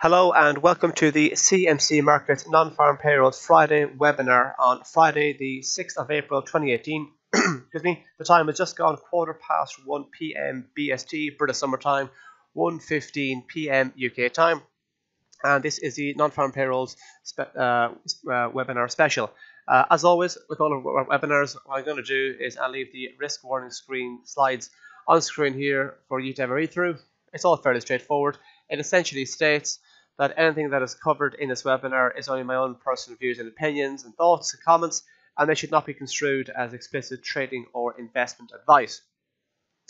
Hello and welcome to the CMC Markets Non-Farm Payrolls Friday webinar on Friday the 6th of April 2018. Excuse me, the time has just gone quarter past 1 p.m. BST, British Summer Time, 1.15 p.m. UK time. And this is the Non-Farm Payrolls spe uh, uh, webinar special. Uh, as always, with all of our webinars, what I'm going to do is I'll leave the risk warning screen slides on screen here for you to have a read through. It's all fairly straightforward. It essentially states that anything that is covered in this webinar is only my own personal views and opinions and thoughts and comments, and they should not be construed as explicit trading or investment advice.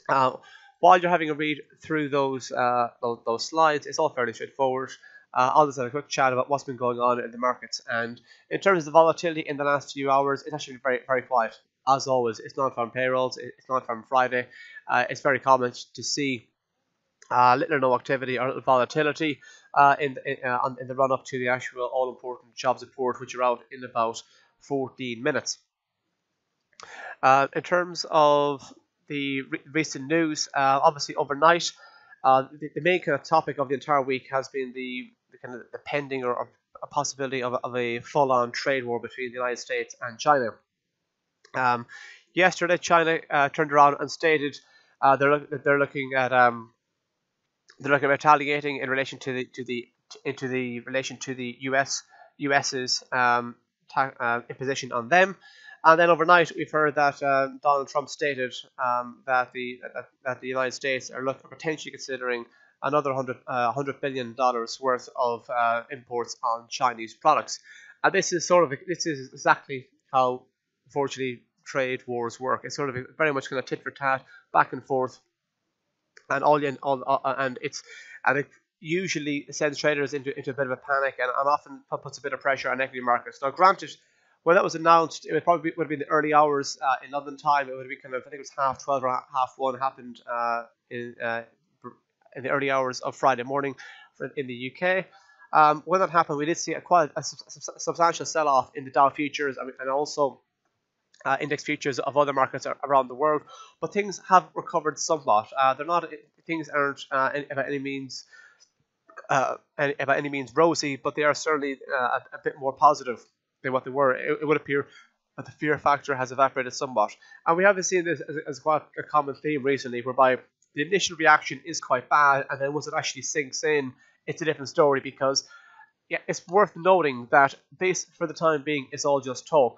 Uh, while you're having a read through those, uh, those, those slides, it's all fairly straightforward. Uh, I'll just have a quick chat about what's been going on in the markets. And in terms of the volatility in the last few hours, it's actually very, very quiet. As always, it's non-farm payrolls, it's non-farm Friday. Uh, it's very common to see uh, little or no activity or little volatility uh, in, in, uh, in the run up to the actual all important jobs report, which are out in about 14 minutes. Uh, in terms of the re recent news, uh, obviously overnight, uh, the, the, main kind of topic of the entire week has been the, the kind of the pending or, or a possibility of, of a full-on trade war between the United States and China. Um, yesterday, China uh, turned around and stated uh, they're they're looking at um, they're looking at retaliating in relation to the to the into the relation to the US US's um, ta- uh, imposition on them. And then overnight, we've heard that uh, Donald Trump stated um, that the that, the United States are looking potentially considering another 100, uh, $100 billion worth of uh, imports on Chinese products. And this is sort of this is exactly how, unfortunately, trade wars work. It's sort of very much kind of tit for tat, back and forth, and all, all uh, and it's and it usually sends traders into, into a bit of a panic and, and often puts a bit of pressure on equity markets. Now, granted, when that was announced, it would probably would have been the early hours uh, in London time. It would have been kind of I think it was half twelve or half one happened uh, in uh, in the early hours of Friday morning in the UK. Um, when that happened, we did see a quite a substantial sell-off in the Dow futures and also uh, index futures of other markets around the world, but things have recovered somewhat. Uh, they're not things aren't uh, any, by any means uh, any, by any means rosy, but they are certainly uh, a, a, bit more positive than what they were. It, it, would appear that the fear factor has evaporated somewhat, and we haven't seen this as, as quite a common theme recently, whereby the initial reaction is quite bad, and then once it actually sinks in, it's a different story because. Yeah, it's worth noting that this, for the time being, is all just talk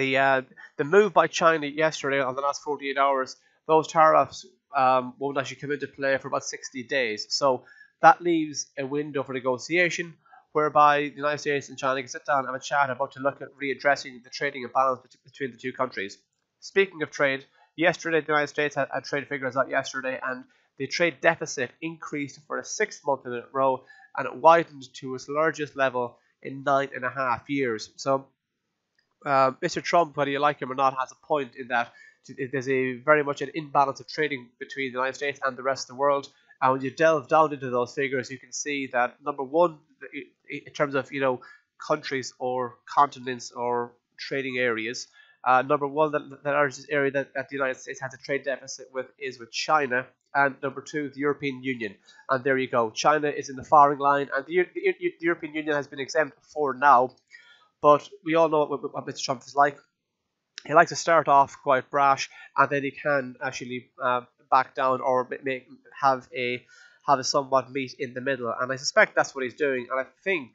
the uh, the move by China yesterday on the last 48 hours, those tariffs um, won't actually come into play for about 60 days. So that leaves a window for negotiation whereby the United States and China can sit down and have a chat about to look at readdressing the trading imbalance between the two countries. Speaking of trade, yesterday the United States had, had trade figures out yesterday, and the trade deficit increased for a sixth month in a row, and it widened to its largest level in nine and a half years. So uh, Mr. Trump, whether you like him or not, has a point in that there's a very much an imbalance of trading between the United States and the rest of the world. And when you delve down into those figures, you can see that number one, in terms of you know countries or continents or trading areas, uh, number one, the largest area that, that the United States has a trade deficit with is with China, and number two, the European Union. And there you go. China is in the firing line, and the, the, the European Union has been exempt for now but we all know what, what Mr. Trump is like. He likes to start off quite brash, and then he can actually uh, back down or make have a have a somewhat meet in the middle. And I suspect that's what he's doing. And I think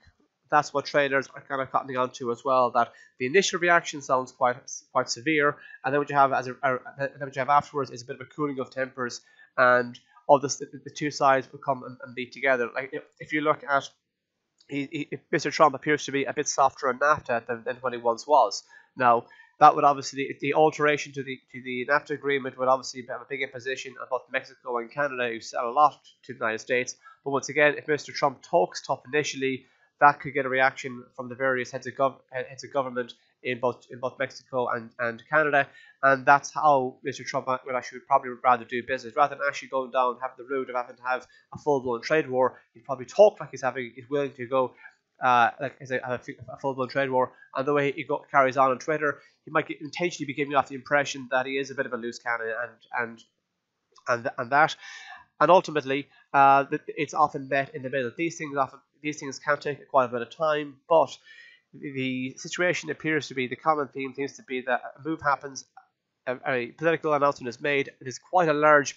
that's what traders are kind of cottoning on to as well. That the initial reaction sounds quite quite severe, and then what you have as a, a then what you have afterwards is a bit of a cooling of tempers, and all this the, the two sides will come and, and meet together. Like if you look at he, he, Mr. Trump appears to be a bit softer on NAFTA than, than what he once was. Now, that would obviously the alteration to the to the NAFTA agreement would obviously have a big imposition on both Mexico and Canada, who sell a lot to the United States. But once again, if Mr. Trump talks tough initially, that could get a reaction from the various heads of, gov- heads of government in both in both Mexico and, and Canada, and that's how Mr. Trump would actually probably rather do business rather than actually going down having the route of having to have a full blown trade war. He'd probably talk like he's having he's willing to go uh, like a, a, a full blown trade war, and the way he go, carries on on Twitter, he might get, intentionally be giving off the impression that he is a bit of a loose cannon and and and and that, and ultimately uh, it's often met in the middle. These things often these things can take quite a bit of time, but the situation appears to be the common theme seems to be that a move happens, a, a political announcement is made, there's quite a large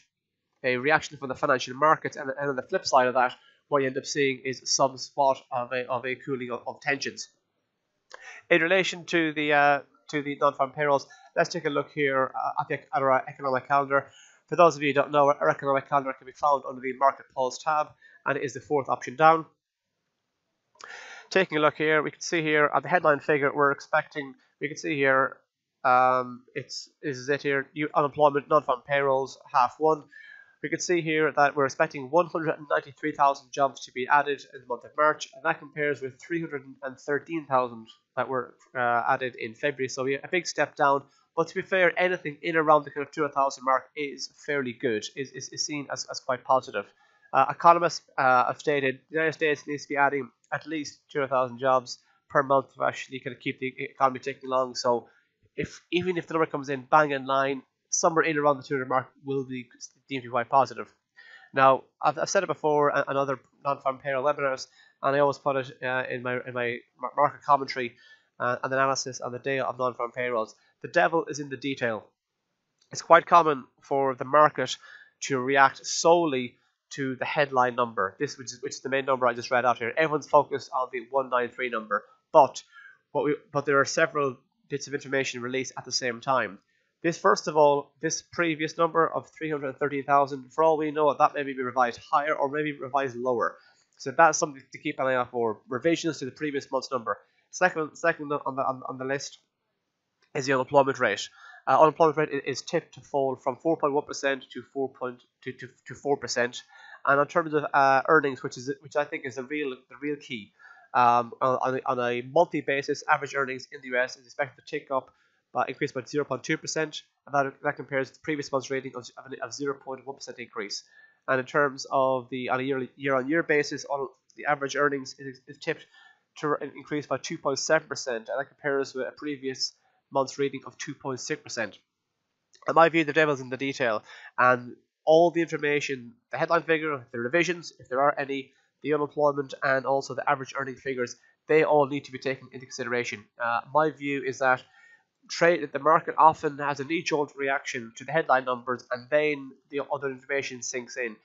a reaction from the financial markets, and, and on the flip side of that, what you end up seeing is some spot of a, of a cooling of, of tensions. In relation to the uh, to the non-farm payrolls, let's take a look here at, the, at our economic calendar. For those of you who don't know, our economic calendar can be found under the Market Pulse tab, and it is the fourth option down. Taking a look here, we can see here at the headline figure, we're expecting, we can see here, um, it's is it here, new unemployment, non-farm payrolls, half one. We can see here that we're expecting 193,000 jobs to be added in the month of March, and that compares with 313,000 that were uh, added in February. So a big step down. But to be fair, anything in around the kind of 200,000 mark is fairly good, is, is, is seen as, as quite positive. Uh, economists uh, have stated the United States needs to be adding at least 200,000 jobs per month to actually kind of keep the economy ticking along. So if even if the number comes in bang in line, somewhere in around the 200 mark will be deemed to be quite positive. Now, I've, I've said it before on other non-farm payroll webinars, and I always put it uh, in my in my market commentary uh, and analysis on the day of non-farm payrolls. The devil is in the detail. It's quite common for the market to react solely to the headline number. This, which is, which is the main number I just read out here. Everyone's focused on the 193 number, but what we, but there are several bits of information released at the same time. This, first of all, this previous number of 313,000, for all we know, that may be revised higher or maybe revised lower. So that's something to keep an eye out for. Revisions to the previous month's number. Second, second on the on, on the list is the unemployment rate. Uh, unemployment rate is tipped to fall from 4.1% to 4. to, to, to 4%. And in terms of uh, earnings, which is which I think is the real the real key, um, on, a, on a monthly basis, average earnings in the US is expected to tick up uh, increased by 0.2%, and that, that compares to the previous month's rating of, of 0.1% increase. And in terms of the on a year, year-on-year basis, on the average earnings is, is tipped to increase by 2.7%, and that compares with a previous month's rating of 2.6%. In my view, the devil's in the detail, and all the information, the headline figure, the revisions, if there are any, the unemployment, and also the average earning figures, they all need to be taken into consideration. Uh, my view is that trade the market often has a knee-jerk reaction to the headline numbers and then the other information sinks in.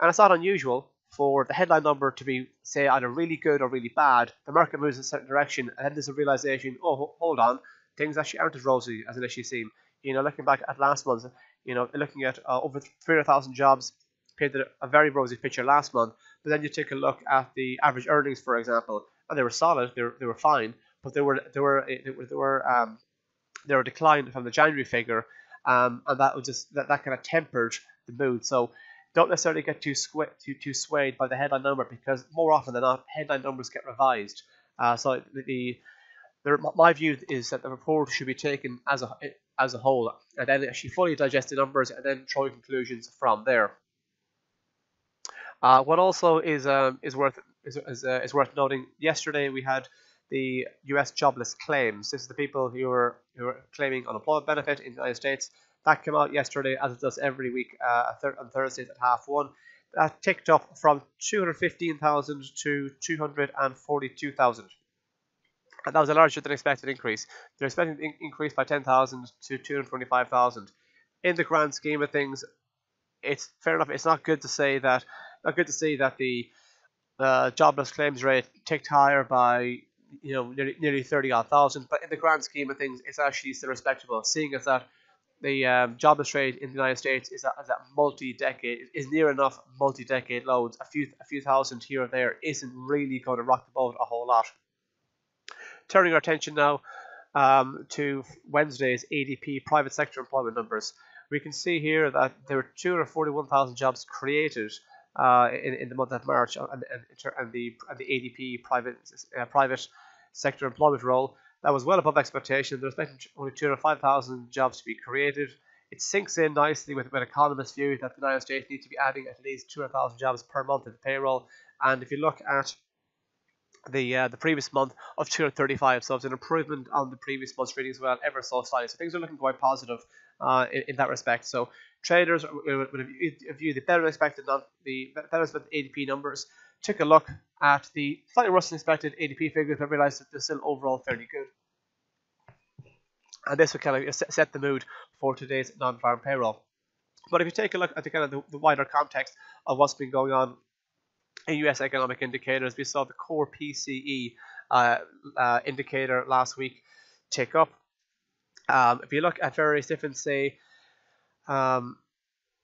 And it's not unusual for the headline number to be, say, either really good or really bad. The market moves in a certain direction, and then there's a realization, oh, hold on, things actually aren't as rosy as it actually seem. You know, looking back at last month, you know, looking at uh, over 300,000 jobs painted a very rosy picture last month. But then you take a look at the average earnings, for example, and they were solid, they were, they were fine, but they were they were they were, they were um, they were declined from the January figure, um, and that was just that, that kind of tempered the mood. So don't necessarily get too, squ- too too swayed by the headline number because more often than not, headline numbers get revised. Uh, so the, the my view is that the report should be taken as a as a whole, and then actually fully digest the numbers and then draw conclusions from there. Uh, what also is um, is worth is is, uh, is worth noting. Yesterday we had the U.S. jobless claims. This is the people who are who are claiming unemployment benefit in the United States. That came out yesterday, as it does every week uh, on Thursdays at half one. That ticked up from 215,000 to 242,000. And that was a larger than expected increase. They're expecting an increase by 10,000 to 225,000. In the grand scheme of things, it's fair enough. It's not good to say that. Not good to see that the uh, jobless claims rate ticked higher by you know nearly, nearly 30 odd thousand but in the grand scheme of things it's actually still respectable seeing as that the um, jobless rate in the United States is at, is at multi-decade is near enough multi-decade loads a few a few thousand here or there isn't really going to rock the boat a whole lot turning our attention now um, to Wednesday's ADP private sector employment numbers we can see here that there were 241,000 jobs created uh, in, in the month of March and, and, and the and the ADP private uh, private sector employment role that was well above expectation. There's expecting only 205,000 jobs to be created. It sinks in nicely with, with economists' view that the United States need to be adding at least 200,000 jobs per month in the payroll. And if you look at the uh, the previous month of 235. So it's an improvement on the previous month's reading as well, ever so slightly. So things are looking quite positive uh, in, in, that respect. So traders would, would view the better expected the better expected ADP numbers. Took a look at the slightly worse than expected ADP figures, but realized that they're still overall fairly good. And this would kind of set the mood for today's non-farm payroll. But if you take a look at the kind of the, the wider context of what's been going on in U.S. economic indicators, we saw the core PCE uh, uh, indicator last week tick up. Um, if you look at various different, say, um,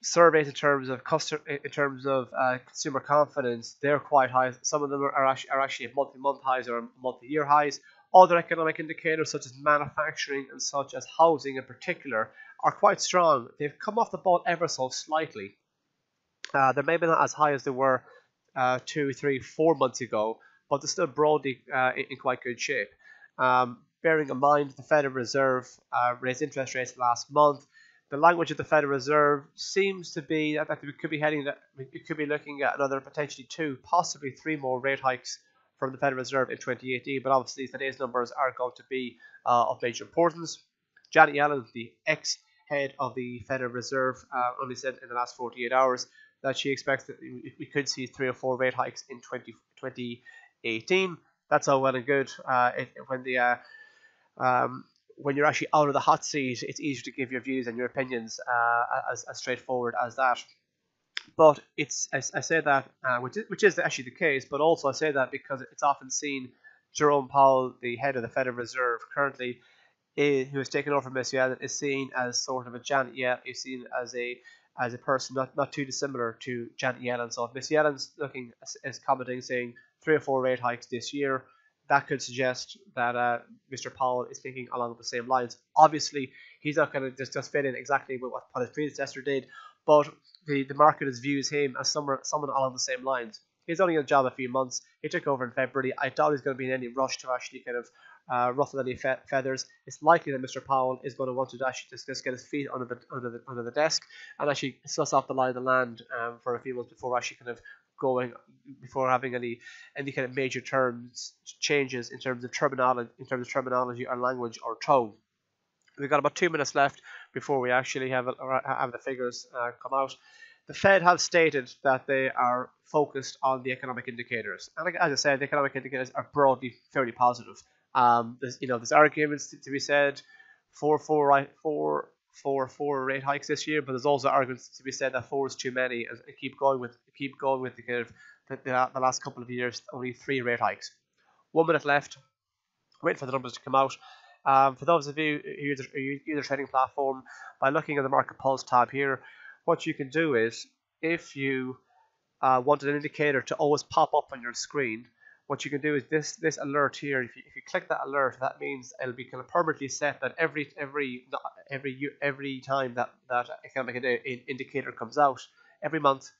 surveys in terms of customer, in terms of uh, consumer confidence, they're quite high. Some of them are actually, are actually at month-to-month highs or multi-year highs. Other economic indicators, such as manufacturing and such as housing in particular, are quite strong. They've come off the ball ever so slightly. Uh, they're maybe not as high as they were uh, two, three, four months ago, but they're still broadly uh, in, quite good shape. Um, bearing in mind the Federal Reserve uh, raised interest rates last month, the language of the Federal Reserve seems to be that we could be heading, it could be looking at another potentially two, possibly three more rate hikes from the Federal Reserve in 2018. But obviously, today's numbers are going to be uh, of major importance. Janet Yellen, the ex head of the Federal Reserve, uh, only said in the last 48 hours that she expects that we could see three or four rate hikes in 20, 2018. That's all well and good. Uh, it, when the uh, um, when you're actually out of the hot seat, it's easier to give your views and your opinions uh, as, as straightforward as that. But it's I, I say that uh, which is, which is actually the case, but also I say that because it's often seen Jerome Powell, the head of the Federal Reserve, currently is, who has taken over from Miss Yellen, is seen as sort of a Janet Yellen, is seen as a as a person not, not too dissimilar to Janet Yellen. So if Miss Yellen's looking is commenting saying three or four rate hikes this year, that could suggest that uh, Mr. Powell is thinking along the same lines. Obviously, he's not going to just, just fit in exactly with what, his predecessor did, but the, the market has views him as someone, someone along the same lines. He's only in the job a few months. He took over in February. I doubt he's going to be in any rush to actually kind of uh, ruffle any fe- feathers. It's likely that Mr. Powell is going to want to actually just, just get his feet under the under the under the desk and actually suss out the lie of the land um, for a few months before actually kind of going before having any any kind of major terms changes in terms of terminology in terms of terminology or language or tone. We've got about two minutes left before we actually have have the figures uh, come out. The Fed have stated that they are focused on the economic indicators, and as I said, the economic indicators are broadly fairly positive. Um, there's you know there's arguments to, to be said for for for four four rate hikes this year, but there's also arguments to be said that four is too many and keep going with keep going with the kind of the, the, the last couple of years only three rate hikes. One minute left. Wait for the numbers to come out. Um, for those of you who use the trading platform, by looking at the Market Pulse tab here, what you can do is if you uh, wanted an indicator to always pop up on your screen, what you can do is this this alert here. If you, if you click that alert, that means it'll be kind of permanently set that every every every every time that that economic indicator comes out every month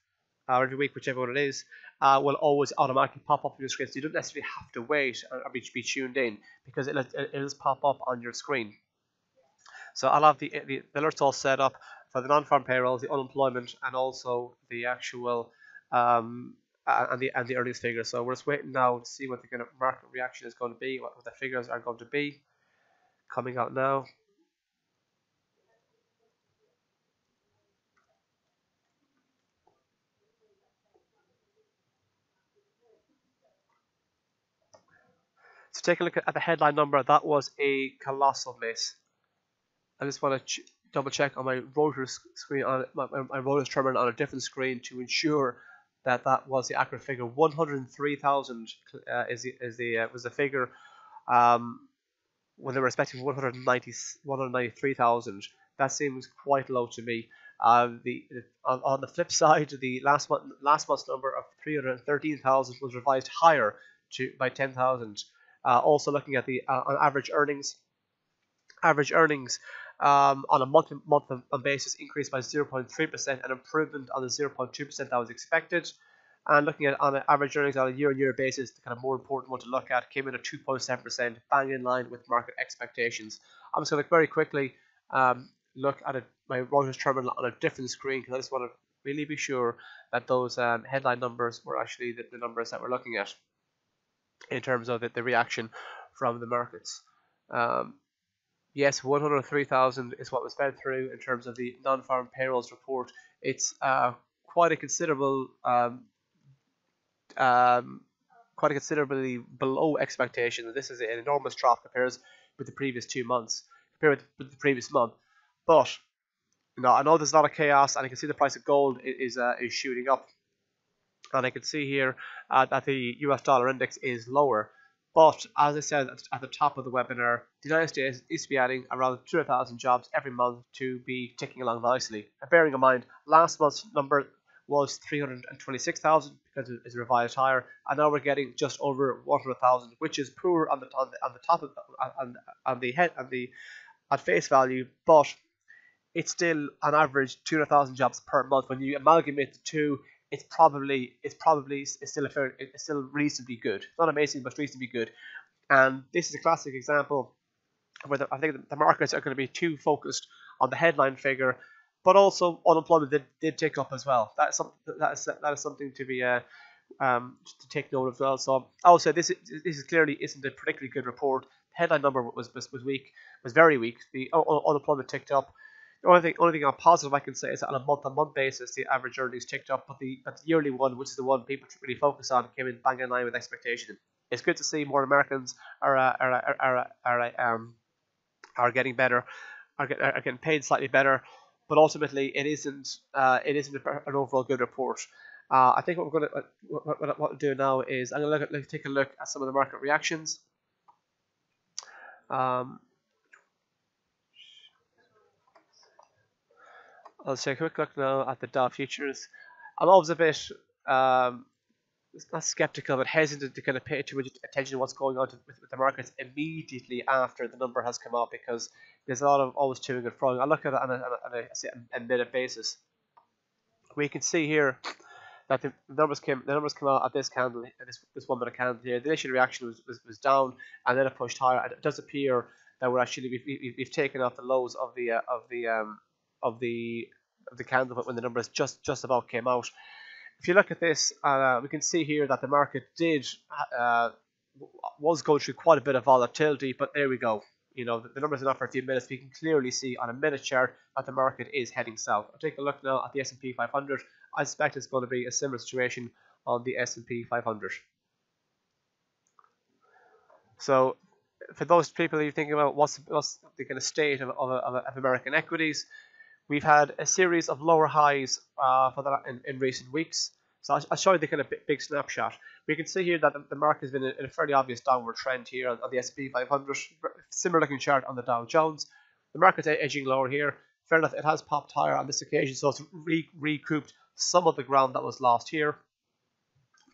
or every week, whichever one it is, uh, will always automatically pop up on your screen. So you don't necessarily have to wait or be, be tuned in because it'll, it'll just pop up on your screen. So I'll have the, the, the alerts all set up for the non-farm payrolls, the unemployment, and also the actual um, uh, and the and the earnings figures. So we're just waiting now to see what the kind of market reaction is going to be, what, what the figures are going to be coming out now. So take a look at the headline number. That was a colossal miss. I just want to ch double check on my Reuters screen on my, my Reuters terminal on a different screen to ensure that that was the accurate figure. 103,000 uh, is the, is the uh, was the figure um, when they were expecting 190 193,000. That seems quite low to me. The, the on, on, the flip side, the last month last month's number of 313,000 was revised higher to by 10,000. Uh, also looking at the uh, on average earnings, average earnings um, on a month month basis increased by 0.3%, an improvement on the 0.2% that was expected. And looking at on an average earnings on a year-on-year basis, the kind of more important one to look at came in at 2.7%, bang in line with market expectations. I'm just going to very quickly um, look at a, my Reuters terminal on a different screen because I just want to really be sure that those um, headline numbers were actually the, the numbers that we're looking at. in terms of the, the reaction from the markets. Um, yes, 103,000 is what was fed through in terms of the non-farm payrolls report. It's uh, quite a considerable, um, um, quite a considerably below expectation. This is an enormous drop compared with the previous two months, compared with, with the previous month. But you know, I know there's a lot of chaos, and I can see the price of gold is uh, is shooting up, and I can see here uh, that the U.S. dollar index is lower. But as I said at the top of the webinar, the United States is to be adding around 200,000 jobs every month to be ticking along nicely. And bearing in mind, last month's number was 326,000 because it is revised higher, and now we're getting just over 100,000, which is poor on the on the, on the top of on, on the head on the at face value, but it's still on average 200,000 jobs per month. When you amalgamate the two, it's probably it's probably it's still a fair, it's still reasonably good. It's not amazing, but reasonably good. And this is a classic example where the, I think the markets are going to be too focused on the headline figure, but also unemployment did, did tick up as well. That's something that is that is something to be uh, um, to take note of as well. So I would say this is, this is clearly isn't a particularly good report. The headline number was, was, was weak, was very weak. The unemployment ticked up. The only thing, only thing on positive I can say is that on a month-on-month basis, the average earnings ticked up, but the, but the yearly one, which is the one people really focus on, came in bang in line with expectation. It's good to see more Americans are uh, are, are, are, are, um are getting better, are, get, are getting paid slightly better, but ultimately it isn't uh, it isn't an overall good report. Uh, I think what we're going to what, what, what we'll do now is I'm going to look at, let's take a look at some of the market reactions. Um, I'll take a quick look now at the Dow futures. I'm always a bit um, not skeptical, but hesitant to kind of pay too much attention to what's going on to, with, with, the markets immediately after the number has come out because there's a lot of always toing and froing. I look at it on a, on a, a, minute basis. We can see here that the numbers came the numbers come out at this candle, this this one minute candle here. The initial reaction was, was, was down and then it pushed higher. And it does appear that we're actually we've, we've, taken out the lows of the uh, of the um, of the of the candle but when the numbers just just about came out. If you look at this, uh, we can see here that the market did uh, was going through quite a bit of volatility, but there we go. You know, the, the numbers are not for a few minutes. We can clearly see on a minute chart that the market is heading south. I'll take a look now at the S&P 500. I suspect it's going to be a similar situation on the S&P 500. So, for those people who are thinking about what's, what's the kind of state of, of, of American equities, We've had a series of lower highs uh, for that in, in, recent weeks. So I'll, show you the kind of big, snapshot. We can see here that the, market has been in a fairly obvious downward trend here on, the S&P 500. Similar looking chart on the Dow Jones. The market's edging lower here. Fair enough, it has popped higher on this occasion, so it's re recouped some of the ground that was lost here.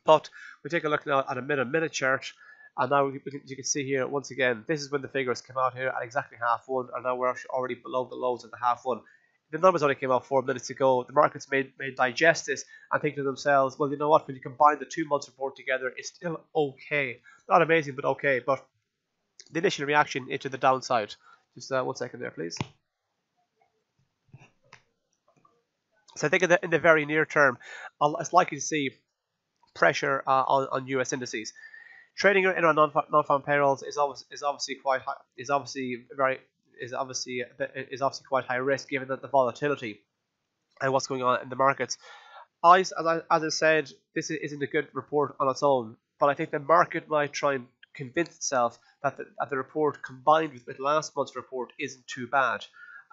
But we take a look now at a minute minute chart. And now can, you can see here once again, this is when the figures come out here at exactly half one, and now we're already below the lows of the half one the numbers only came out four minutes ago. The markets may, may digest this and think to themselves, well, you know what? When you combine the two months report together, it's still okay. Not amazing, but okay. But the initial reaction into the downside. Just uh, one second there, please. So I think in the, in the very near term, it's likely to see pressure uh, on, on U.S. indices. Trading in our non-farm payrolls is obviously, is obviously quite high, is obviously very is obviously is obviously quite high risk given that the volatility and what's going on in the markets. I, as I, as I said, this isn't a good report on its own, but I think the market might try and convince itself that the, that the report combined with, with last month's report isn't too bad.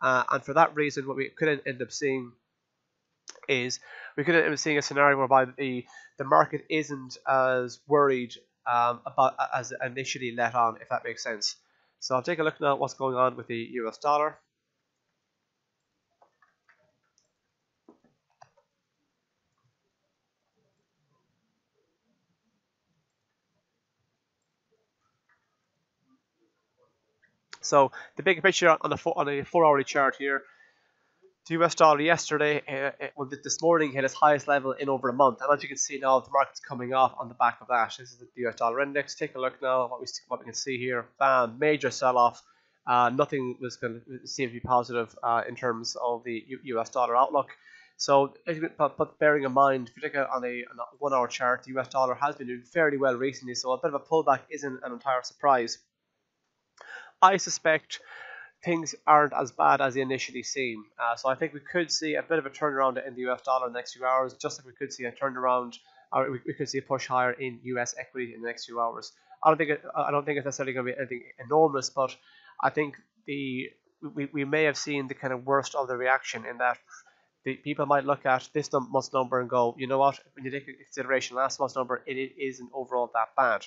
Uh, and for that reason, what we could end up seeing is we could end up seeing a scenario whereby the the market isn't as worried um, about as initially let on, if that makes sense. So I'll take a look now at what's going on with the US dollar. So the big picture on the four, on a four-hourly chart here, US dollar yesterday, uh, it, well, this morning hit its highest level in over a month, and as you can see now, the market's coming off on the back of that. This is the US dollar index. Take a look now what we what we can see here. Bam, major sell-off. Uh, nothing was going to seem to be positive uh, in terms of the U US dollar outlook. So, but, but bearing in mind, if you look at on a, on a one-hour chart, the US dollar has been doing fairly well recently, so a bit of a pullback isn't an entire surprise. I suspect things aren't as bad as they initially seem. Uh, so I think we could see a bit of a turnaround in the US dollar in the next few hours, just like we could see a turnaround, or we, we could see a push higher in US equity in the next few hours. I don't think it, I don't think it's necessarily going to be anything enormous, but I think the we, we may have seen the kind of worst of the reaction in that the people might look at this month's number and go, you know what, when you take consideration last month's number, it, it isn't overall that bad.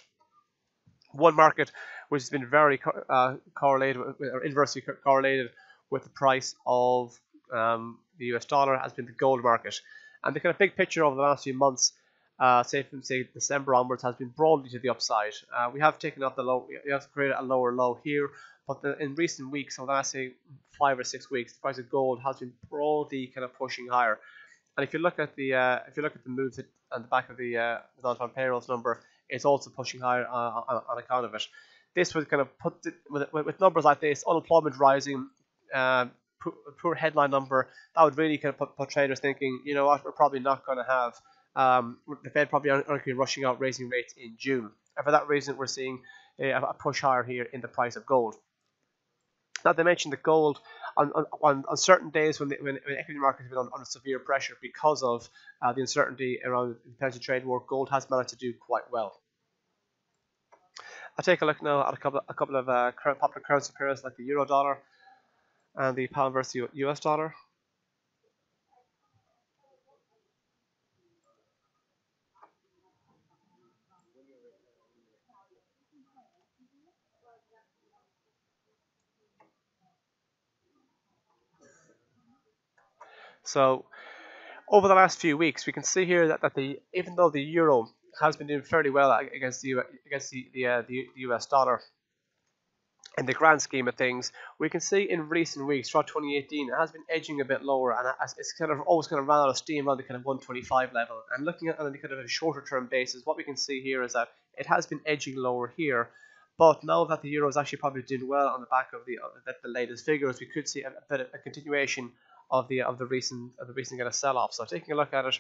One market which has been very co- uh, correlated or inversely correlated with the price of um, the US dollar has been the gold market. And the kind of big picture over the last few months, uh, say from say December onwards, has been broadly to the upside. Uh, we have taken up the low, we have created a lower low here, but the, in recent weeks, over the last say five or six weeks, the price of gold has been broadly kind of pushing higher. And if you look at the uh, if you look at the moves at the back of the uh, the non-farm payrolls number, it's also pushing higher on, on, account of it. This would kind of put the, with, with numbers like this, unemployment rising, uh, poor, poor, headline number, that would really kind of put, put traders thinking, you know what, we're probably not going to have um, the Fed probably aren't going to be rushing out raising rates in June. And for that reason, we're seeing a, a push higher here in the price of gold. Now they mentioned that gold on, on, on certain days when, the, when, when equity markets have been under severe pressure because of uh, the uncertainty around the potential trade war, gold has managed to do quite well. I'll take a look now at a couple, a couple of uh, current popular currency pairs like the euro dollar and the pound versus US dollar. So over the last few weeks, we can see here that, that the even though the euro has been doing fairly well against the against the the, uh, the, US dollar, in the grand scheme of things, we can see in recent weeks, throughout 2018, it has been edging a bit lower, and it's kind of always kind of ran out of steam around the kind of 125 level. And looking at on a kind of a shorter term basis, what we can see here is that it has been edging lower here. But now that the euro is actually probably doing well on the back of the of the, the latest figures, we could see a, a bit of a continuation of the of the recent of the recent kind of sell off. So taking a look at it,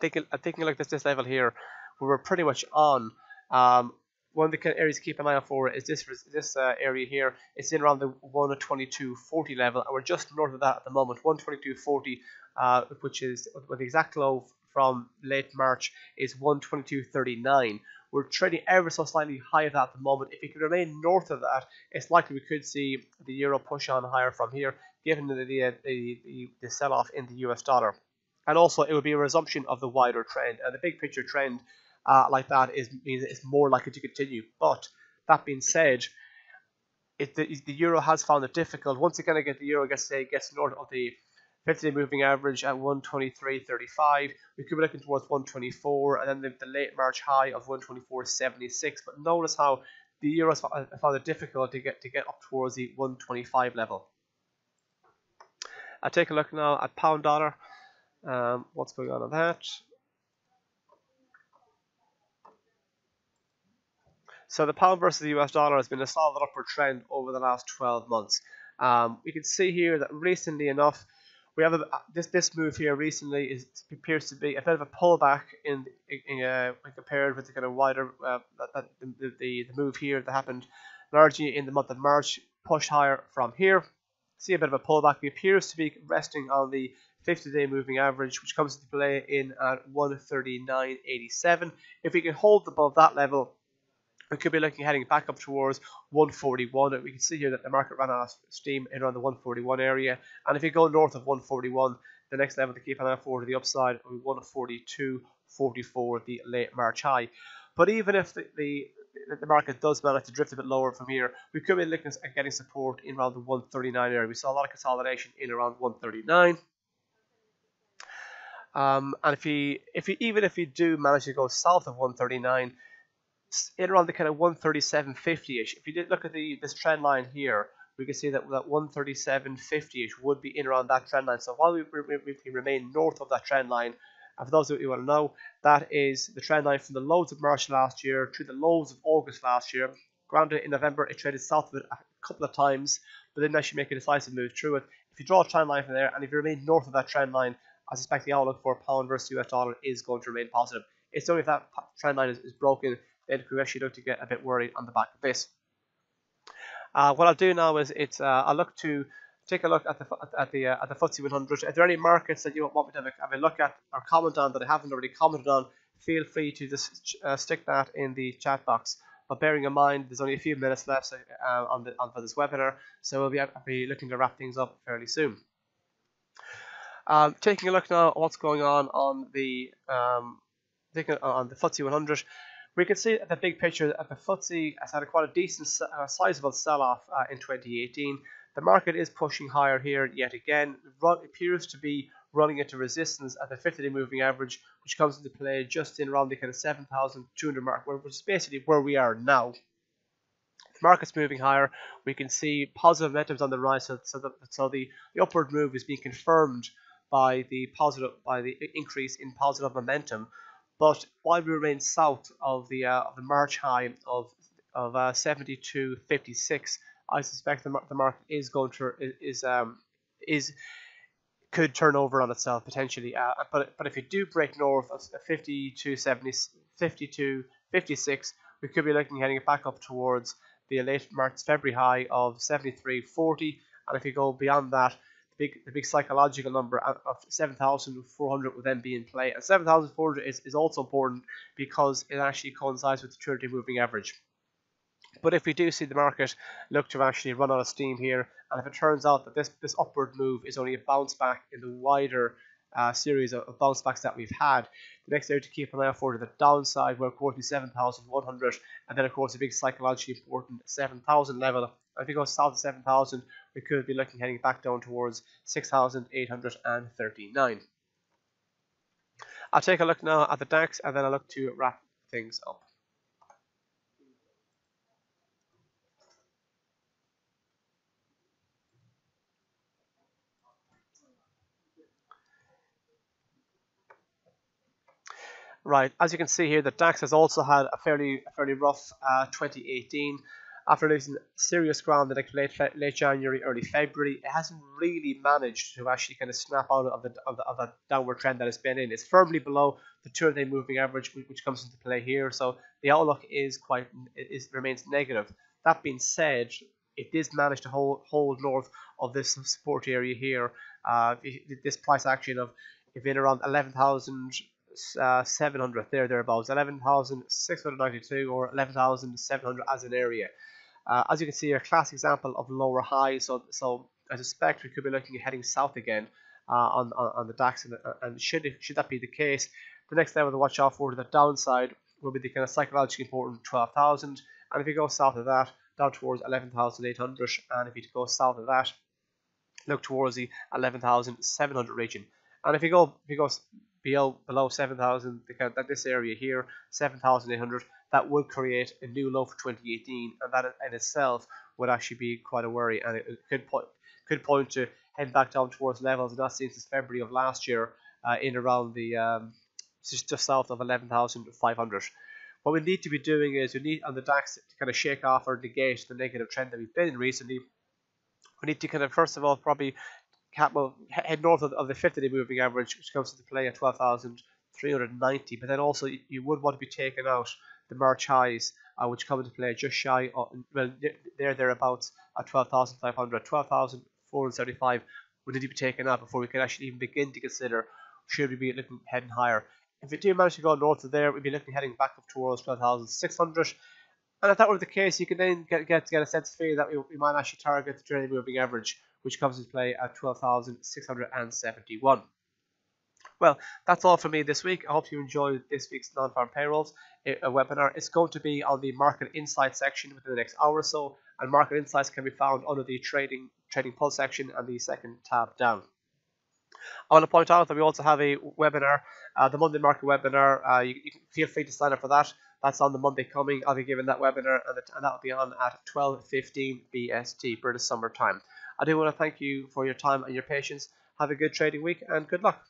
taking a look at this level here, we were pretty much on. Um, one of the areas to keep an eye out for is this this uh, area here. It's in around the 122.40 level, and we're just north of that at the moment. 122.40, uh, which is the exact low from late March is 122.39. We're trading ever so slightly higher than at the moment. If it could remain north of that, it's likely we could see the euro push on higher from here, given the the, the, the sell off in the US dollar. And also, it would be a resumption of the wider trend. And the big picture trend uh, like that is is more likely to continue. But that being said, it, the, the euro has found it difficult. Once again, of get the euro gets say gets north of the 50-day moving average at 123.35, we could be looking towards 124, and then the, the late March high of 124.76. But notice how the euro has found it difficult to get to get up towards the 125 level. I'll take a look now at pound dollar. Um, what's going on on that? So the pound versus the US dollar has been a solid upward trend over the last 12 months. Um, we can see here that recently enough, we have a, this this move here recently is appears to be a bit of a pullback in, in uh, compared with the kind of wider uh, the, the, the move here that happened largely in the month of March, pushed higher from here. See a bit of a pullback. It appears to be resting on the 50-day moving average, which comes into play in at 139.87. If we can hold above that level, we could be looking heading back up towards 141. We can see here that the market ran out of steam in around the 141 area. And if you go north of 141, the next level to keep an eye for to the upside will be 142.44, the late March high. But even if the, the the market does manage to drift a bit lower from here, we could be looking at getting support in around the 139 area. We saw a lot of consolidation in around 139. Um, and if you, if you, even if you do manage to go south of 139, in around the kind of 137.50ish. If you did look at the this trend line here, we can see that that 137.50ish would be in around that trend line. So while we, we, we remain north of that trend line, and for those of you who want to know, that is the trend line from the lows of March last year to the lows of August last year. Granted, in November it traded south of it a couple of times, but didn't actually make a decisive move through it. if you draw a trend line from there, and if you remain north of that trend line, I suspect the outlook for pound versus US dollar is going to remain positive. It's only if that trend line is, is broken, then we actually look to get a bit worried on the back of this. Uh, what I'll do now is it's uh, I'll look to take a look at the at the uh, at the FTSE 100. Are there any markets that you want me to have a, have a, look at or comment on that I haven't already commented on? Feel free to just uh, stick that in the chat box. But bearing in mind, there's only a few minutes left uh, on the on for this webinar, so we'll be, I'll be looking to wrap things up fairly soon. Um, taking a look now at what's going on on the um, on the FTSE 100, we can see the big picture that the FTSE has had quite a decent, uh, sizable sell-off uh, in 2018. The market is pushing higher here yet again. It appears to be running into resistance at the 50-day moving average, which comes into play just in around the kind of 7,200 mark, which is basically where we are now. The market's moving higher. We can see positive momentum on the rise, so, so, the, so the, the upward move is being confirmed by the positive by the increase in positive momentum. But while we remain south of the uh, of the March high of of uh, 72.56, I suspect the, the market is going to is um is could turn over on itself potentially. Uh, but but if you do break north of 52 70 52 56, we could be looking heading it back up towards the late March February high of 73.40, and if you go beyond that, big the big psychological number of 7,400 would then be in play. And 7,400 is, is also important because it actually coincides with the 30 moving average. But if we do see the market look to actually run out of steam here, and if it turns out that this, this upward move is only a bounce back in the wider uh, series of, of, bounce backs that we've had, the next area to keep an eye out for the downside, where we're quoting 7,100, and then of course a big psychologically important 7,000 level if we go south of 7,000, we could be looking heading back down towards 6,839. I'll take a look now at the DAX and then I'll look to wrap things up. Right, as you can see here, the DAX has also had a fairly fairly rough uh, 2018 after losing serious ground in like late late January, early February, it hasn't really managed to actually kind of snap out of the of the, of the downward trend that it's been in. It's firmly below the two-day moving average, which comes into play here. So the outlook is quite is remains negative. That being said, it did manage to hold hold north of this support area here. Uh, this price action of if in around eleven thousand uh, 700 there thereabouts 11,692 or 11,700 as an area uh, as you can see, a classic example of lower high. So, so I suspect we could be looking at heading south again uh, on, on, on the DAX, and, uh, and should it, should that be the case, the next level to watch out for the downside will be the kind of psychologically important 12,000, and if you go south of that, down towards 11,800, and if you go south of that, look towards the 11,700 region. And if you go if you go below below 7,000, that this area here, 7,800, that would create a new low for 2018, and that in itself would actually be quite a worry, and it could point could point to head back down towards levels not seen since February of last year, uh, in around the um, just south of 11,500. What we need to be doing is we need on the DAX to kind of shake off or negate the negative trend that we've been in recently. We need to kind of first of all probably well, head north of, the 50 day moving average, which comes into play at 12,390. But then also you would want to be taking out the March highs, uh, which come into play just shy of, well, they're thereabouts at 12,500, 12,475 would need to be taken out before we can actually even begin to consider should we be looking heading higher. If we do manage to go north of there, we'd be looking heading back up towards 12,600. And if that were the case, you can then get get, get a sense of feeling that we, we might actually target the daily moving average, which comes into play at 12,671. Well, that's all for me this week. I hope you enjoyed this week's non-farm payrolls uh, webinar. It's going to be on the market insights section within the next hour or so, and market insights can be found under the trading trading pulse section and the second tab down. I want to point out that we also have a webinar, uh, the Monday market webinar. Uh, you, you, can feel free to sign up for that. That's on the Monday coming. I'll be giving that webinar, and, and that will be on at 12:15 BST for the summertime. I do want to thank you for your time and your patience. Have a good trading week, and good luck.